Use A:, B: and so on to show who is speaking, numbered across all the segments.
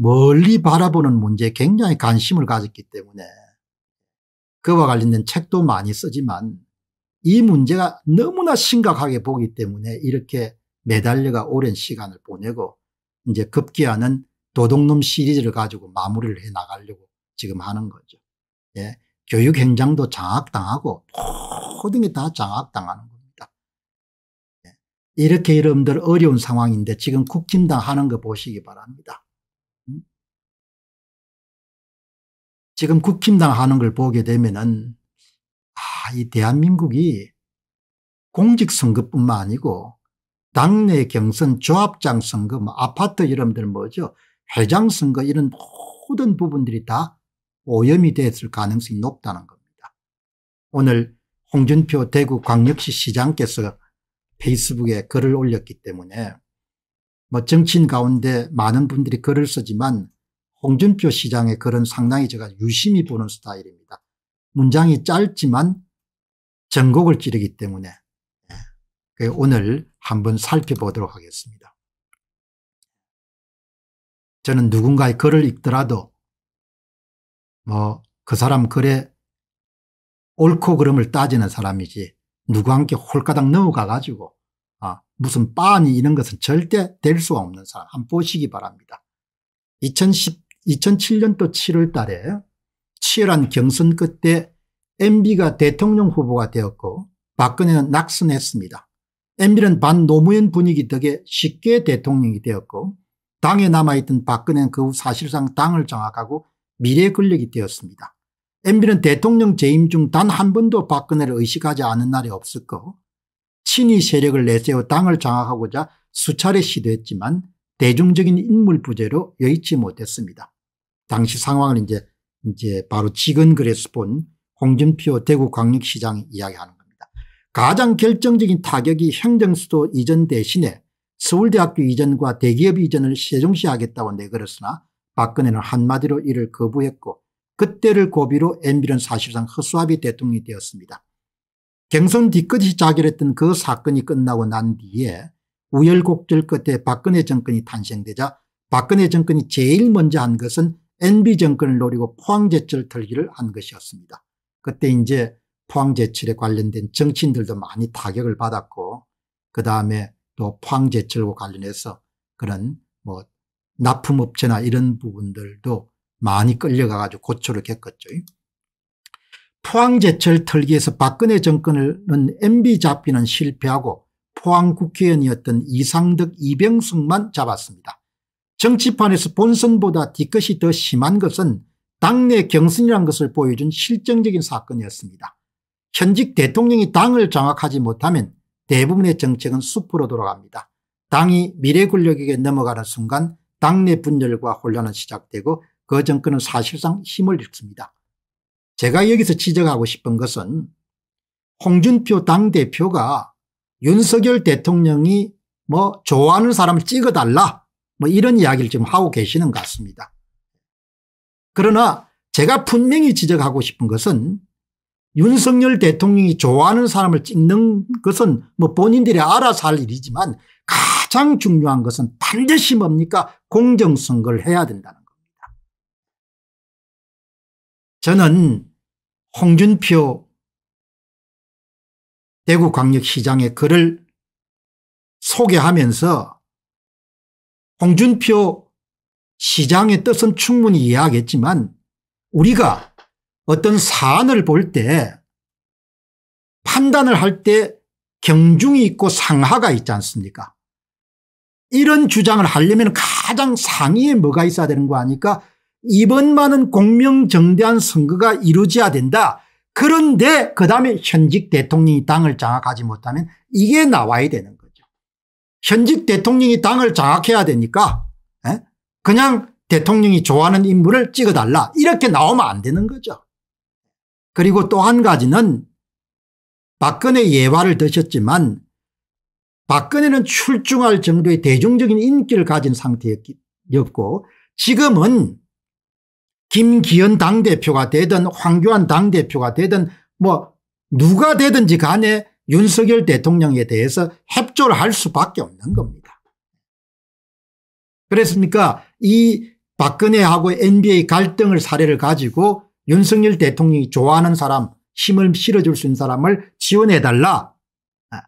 A: 멀리 바라보는 문제에 굉장히 관심을 가졌기 때문에 그와 관련된 책도 많이 쓰지만 이 문제가 너무나 심각하게 보기 때문에 이렇게 매달려가 오랜 시간을 보내고 이제 급기야는 도둑놈 시리즈를 가지고 마무리를 해 나가려고 지금 하는 거죠. 예. 교육행정도 장악당하고 모든 게 다 장악당하는 겁니다. 예. 이렇게 여러분들 어려운 상황인데 지금 국힘당 하는 거 보시기 바랍니다. 지금 국힘당 하는 걸 보게 되면은 아, 이 대한민국이 공직선거뿐만 아니고 당내 경선 조합장 선거 뭐 아파트 여러분들 뭐죠 회장 선거 이런 모든 부분들이 다 오염이 됐을 가능성이 높다는 겁니다. 오늘 홍준표 대구 광역시 시장께서 페이스북에 글을 올렸기 때문에 뭐 정치인 가운데 많은 분들이 글을 쓰지만 홍준표 시장의 글은 상당히 제가 유심히 보는 스타일입니다. 문장이 짧지만 전곡을 찌르기 때문에 네. 오늘 한번 살펴보도록 하겠습니다. 저는 누군가의 글을 읽더라도 뭐 그 사람 글에 옳고 그름을 따지는 사람이지 누구 함께 홀가닥 넘어가 가지고 아, 무슨 빤이 이런 것은 절대 될 수가 없는 사람 한번 보시기 바랍니다. 2010 2007년도 7월 달에 치열한 경선 끝에 MB가 대통령 후보가 되었고 박근혜는 낙선했습니다. MB는 반노무현 분위기 덕에 쉽게 대통령이 되었고 당에 남아있던 박근혜는 그 후 사실상 당을 장악하고 미래 권력이 되었습니다. MB는 대통령 재임 중 단 한 번도 박근혜를 의식하지 않은 날이 없었고 친위 세력을 내세워 당을 장악하고자 수차례 시도했지만 대중적인 인물 부재로 여의치 못했습니다. 당시 상황을 이제 이제 바로 지근글에서 본 홍준표 대구광역시장이 이야기하는 겁니다. 가장 결정적인 타격이 행정수도 이전 대신에 서울대학교 이전과 대기업 이전을 세종시 하겠다고 내걸었으나 박근혜는 한마디로 이를 거부했고 그때를 고비로 MB는 사실상 허수아비 대통령이 되었습니다. 경선 뒤끝이 자결했던 그 사건이 끝나고 난 뒤에 우열곡절 끝에 박근혜 정권이 탄생되자 박근혜 정권이 제일 먼저 한 것은 NB 정권을 노리고 포항제철 털기를 한 것이었습니다. 그때 이제 포항제철에 관련된 정치인들도 많이 타격을 받았고 그 다음에 또 포항제철과 관련해서 그런 뭐 납품업체나 이런 부분들도 많이 끌려가 가지고 고초를 겪었죠. 포항제철 털기에서 박근혜 정권은 MB 잡기는 실패하고 포항국회의원이었던 이상덕 이병숙만 잡았습니다. 정치판에서 본선보다 뒤끝이 더 심한 것은 당내 경선이라는 것을 보여준 실정적인 사건이었습니다. 현직 대통령이 당을 장악하지 못하면 대부분의 정책은 숲으로 돌아갑니다. 당이 미래 권력에게 넘어가는 순간 당내 분열과 혼란은 시작되고 그 정권은 사실상 힘을 잃습니다. 제가 여기서 지적하고 싶은 것은 홍준표 당대표가 윤석열 대통령이 뭐 좋아하는 사람을 찍어달라 뭐 이런 이야기를 지금 하고 계시는 것 같습니다. 그러나 제가 분명히 지적하고 싶은 것은 윤석열 대통령이 좋아하는 사람을 찍는 것은 뭐 본인들이 알아서 할 일이지만 가장 중요한 것은 반드시 뭡니까 공정선거를 해야 된다는 겁니다. 저는 홍준표 대구광역시장의 글을 소개하면서 홍준표 시장의 뜻은 충분히 이해하겠지만 우리가 어떤 사안을 볼 때 판단을 할 때 경중이 있고 상하가 있지 않습니까 이런 주장을 하려면 가장 상위에 뭐가 있어야 되는 거 아니까 이번만은 공명정대한 선거가 이루어져야 된다. 그런데 그 다음에 현직 대통령이 당을 장악하지 못하면 이게 나와야 되는 현직 대통령이 당을 장악해야 되니까 그냥 대통령이 좋아하는 인물을 찍어달라. 이렇게 나오면 안 되는 거죠. 그리고 또 한 가지는 박근혜 예화를 드셨지만 박근혜는 출중할 정도의 대중적인 인기를 가진 상태였고 지금은 김기현 당대표가 되든 황교안 당대표가 되든 뭐 누가 되든지 간에 윤석열 대통령에 대해서 협조를 할 수밖에 없는 겁니다. 그랬습니까 이 박근혜하고 NBA 갈등을 사례를 가지고 윤석열 대통령이 좋아하는 사람 힘을 실어줄 수 있는 사람을 지원해달라. 아,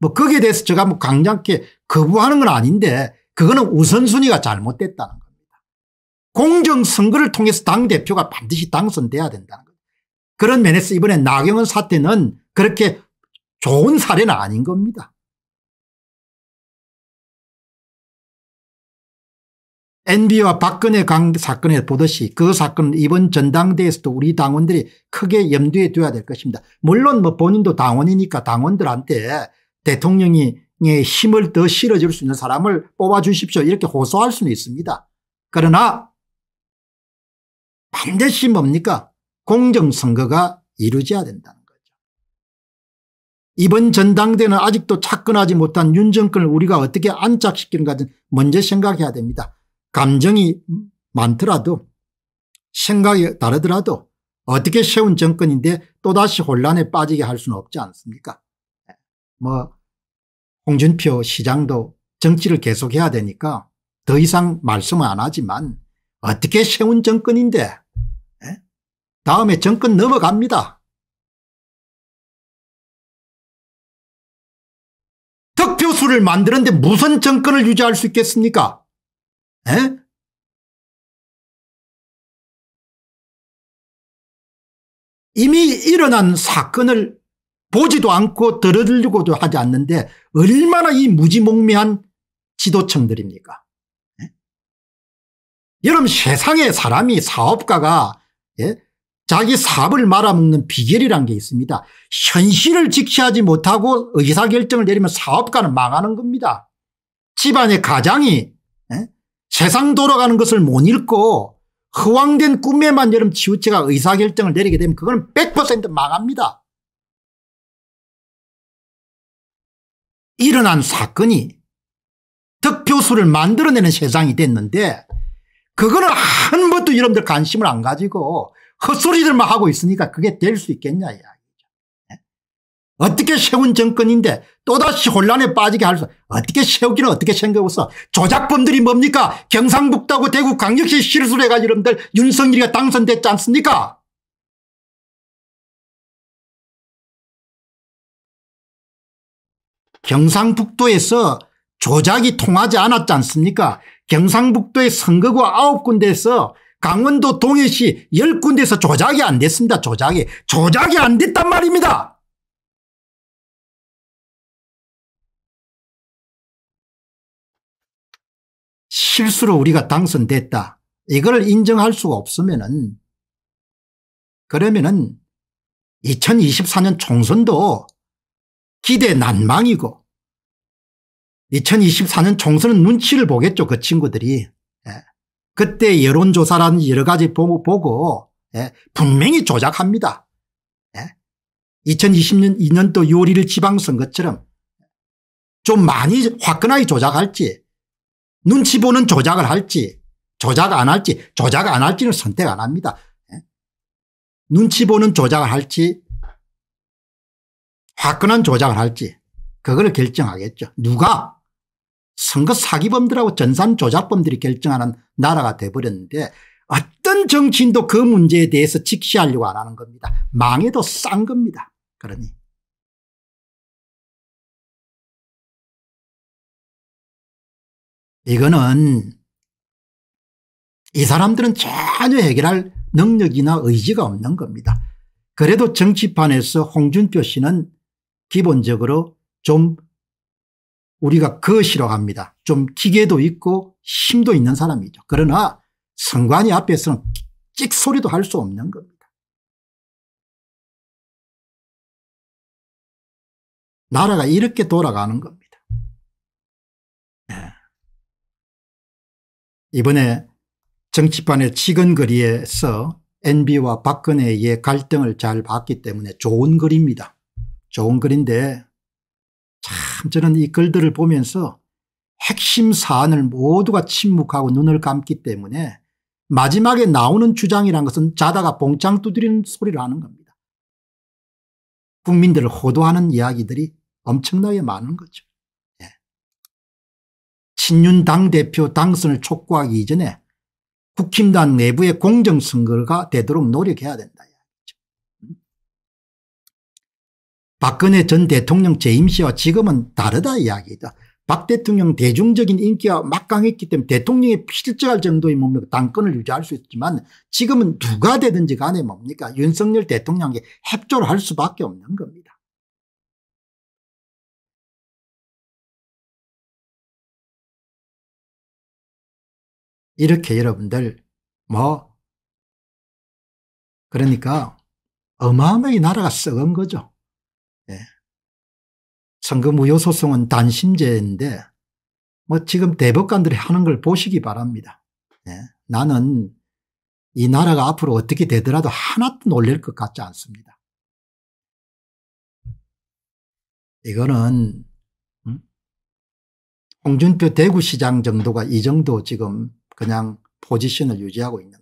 A: 뭐 거기에 대해서 제가 뭐 강력하게 거부하는 건 아닌데 그거는 우선순위가 잘못됐다는. 공정선거를 통해서 당대표가 반드시 당선돼야 된다는 겁니다. 그런 면에서 이번에 나경원 사태는 그렇게 좋은 사례는 아닌 겁니다. NB와 박근혜 강 사건에 보듯이 그 사건은 이번 전당대회에서도 우리 당원들이 크게 염두에 둬야 될 것입니다. 물론 뭐 본인도 당원이니까 당원들한테 대통령이 힘을 더 실어줄 수 있는 사람을 뽑아주십시오 이렇게 호소할 수는 있습니다. 그러나 반드시 뭡니까 공정선거가 이루어져야 된다는 거죠. 이번 전당대회는 아직도 착근하지 못한 윤 정권을 우리가 어떻게 안착시키는가 먼저 생각해야 됩니다. 감정이 많더라도 생각이 다르더라도 어떻게 세운 정권인데 또다시 혼란에 빠지게 할 수는 없지 않습니까 뭐 홍준표 시장도 정치를 계속해야 되니까 더 이상 말씀은 안 하지만 어떻게 세운 정권인데 다음에 정권 넘어갑니다. 득표수를 만드는데 무슨 정권을 유지할 수 있겠습니까 에? 이미 일어난 사건을 보지도 않고 들으려고도 하지 않는데 얼마나 이 무지몽매한 지도층들입니까 에? 여러분 세상에 사람이 사업가가 예? 자기 사업을 말아먹는 비결이란 게 있습니다. 현실을 직시하지 못하고 의사결정을 내리면 사업가는 망하는 겁니다. 집안의 가장이 세상 돌아가는 것을 못 읽고 허황된 꿈에만 여러분 치우치가 의사결정을 내리게 되면 그건 100% 망합니다. 일어난 사건이 득표수를 만들어내는 세상이 됐는데 그거는 한 번도 여러분들 관심을 안 가지고 헛소리들만 하고 있으니까 그게 될 수 있겠냐 이야기죠. 어떻게 세운 정권인데 또다시 혼란에 빠지게 할 수, 어떻게 세우기는 어떻게 생각했어. 조작범들이 뭡니까? 경상북도하고 대구 강력시 실수를 해가지고 여러분들 윤석열이가 당선됐지 않습니까? 경상북도에서 조작이 통하지 않았지 않습니까? 경상북도의 선거구 아홉 군데에서 강원도 동해시 열 군데에서 조작이 안 됐습니다. 조작이. 조작이 안 됐단 말입니다. 실수로 우리가 당선됐다. 이걸 인정할 수가 없으면은 그러면은 2024년 총선도 기대 난망이고 2024년 총선은 눈치를 보겠죠. 그 친구들이. 예. 그때 여론조사라든지 여러 가지 보고 예. 분명히 조작합니다. 예. 2020년 2년도 6월 1일 지방선거처럼 좀 많이 화끈하게 조작할지 눈치 보는 조작을 할지 조작 안 할지 조작 안 할지는 선택 안 합니다. 예? 눈치 보는 조작을 할지 화끈한 조작을 할지 그걸 결정하겠죠. 누가 선거 사기범들하고 전산 조작범들이 결정하는 나라가 돼버렸는데 어떤 정치인도 그 문제에 대해서 직시하려고 안 하는 겁니다. 망해도 싼 겁니다. 그러니 이거는 이 사람들은 전혀 해결할 능력이나 의지가 없는 겁니다. 그래도 정치판에서 홍준표 씨는 기본적으로 좀 우리가 거시로 합니다. 좀 기계도 있고 힘도 있는 사람이죠. 그러나 선관위 앞에서는 찍소리도 할 수 없는 겁니다. 나라가 이렇게 돌아가는 겁니다. 이번에 정치판의 치근거리에서 NB와 박근혜의 갈등을 잘 봤기 때문에 좋은 글입니다. 좋은 글인데 참 저는 이 글들을 보면서 핵심 사안을 모두가 침묵하고 눈을 감기 때문에 마지막에 나오는 주장이란 것은 자다가 봉창 두드리는 소리를 하는 겁니다. 국민들을 호도하는 이야기들이 엄청나게 많은 거죠. 예. 친윤 당대표 당선을 촉구하기 이전에 국힘당 내부의 공정선거가 되도록 노력해야 된다. 음. 박근혜 전 대통령 재임 시와 지금은 다르다 이야기다. 박 대통령 대중적인 인기가 막강했기 때문에 대통령이 필적할 정도의 뭡니까 당권을 유지할 수 있지만 지금은 누가 되든지 간에 뭡니까 윤석열 대통령에게 협조를 할 수밖에 없는 겁니다. 이렇게 여러분들 뭐 그러니까 어마어마하게 나라가 썩은 거죠. 예. 선거 무효 소송은 단심제인데 뭐 지금 대법관들이 하는 걸 보시기 바랍니다. 예. 나는 이 나라가 앞으로 어떻게 되더라도 하나도 놀랄 것 같지 않습니다. 이거는 음? 홍준표 대구시장 정도가 이 정도 지금 그냥 포지션을 유지하고 있는.